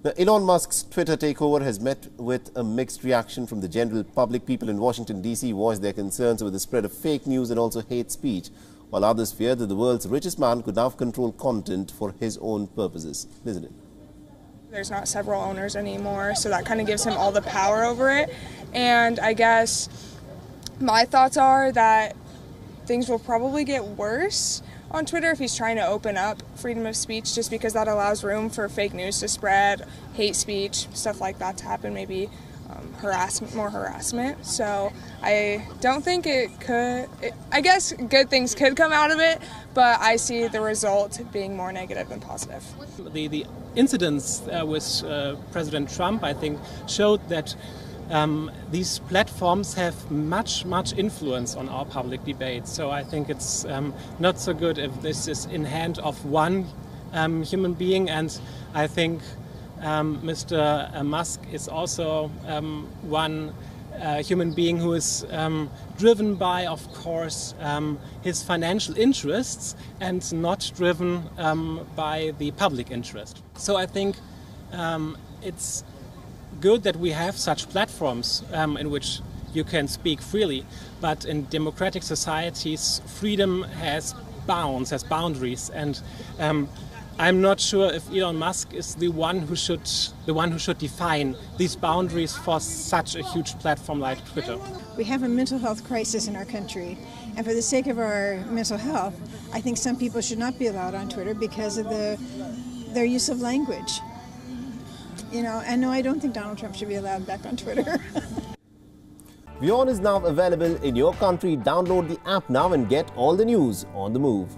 The Elon Musk's Twitter takeover has met with a mixed reaction from the general public. People in Washington, D.C. voiced their concerns over the spread of fake news and also hate speech, while others fear that the world's richest man could now control content for his own purposes. Listen in. There's not several owners anymore, so that kind of gives him all the power over it. And I guess my thoughts are that things will probably get worse on Twitter if he's trying to open up freedom of speech just because that allows room for fake news to spread, hate speech, stuff like that to happen, maybe um, harassment, more harassment. So I don't think it could, it, I guess good things could come out of it, but I see the result being more negative than positive. The, the incidents uh, with uh, President Trump, I think, showed that um, these platforms have much, much influence on our public debate. So I think it's um, not so good if this is in hand of one um, human being. And I think Mr. Um, Musk is also um, one uh, human being who is um, driven by, of course, his financial interests and not driven by the public interest. So I think it's good that we have such platforms um, in which you can speak freely, but in democratic societies, freedom has bounds, has boundaries, and um, I'm not sure if Elon Musk is the one who should the one who should define these boundaries for such a huge platform like Twitter. We have a mental health crisis in our country, and for the sake of our mental health, I think some people should not be allowed on Twitter because of the their use of language. You know, and no, I don't think Donald Trump should be allowed back on Twitter. WION is now available in your country. Download the app now and get all the news on the move.